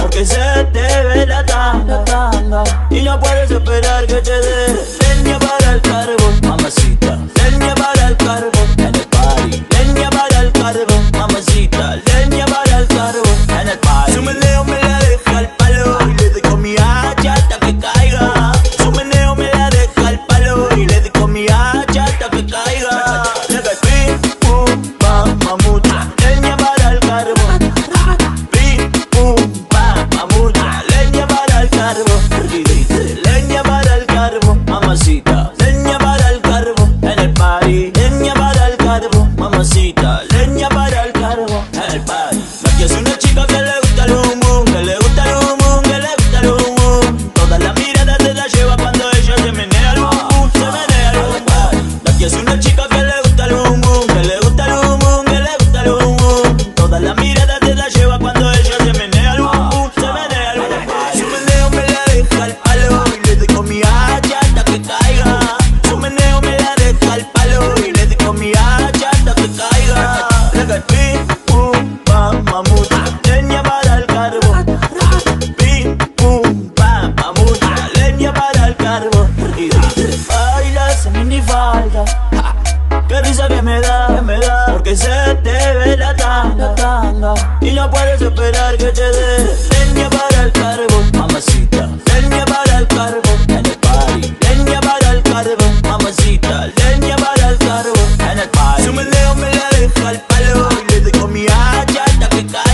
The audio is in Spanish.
Porque se te ve la tanda, tanda Y no puedes esperar que te dé. Leña para el carbón, mamacita. Leña para el carbón. Mamacita. Leña para el carbón en el party. Leña para el carbón, mamacita. Leña para el carbón en el party. Aquí es una chica que le gusta el boom, que le gusta el boom, que le gusta el boom. Todas las miradas te la lleva cuando ella se menea el boom, se menea el boom boom. Aquí es una chica que le gusta el boom, que le gusta el boom, que le gusta el boom. Todas las miradas te la lleva Bailas en minifalda. Ja. Qué risa que me da, que me da Porque se te ve la tanga, la tanga. Y no puedes esperar que te dé. Leña para el cargo, mamacita. Leña para el cargo, en el party. Leña para el cargo, mamacita. Leña para el cargo, en el party. Si me leo me la deja al palo Y le doy con mi hacha hasta que cae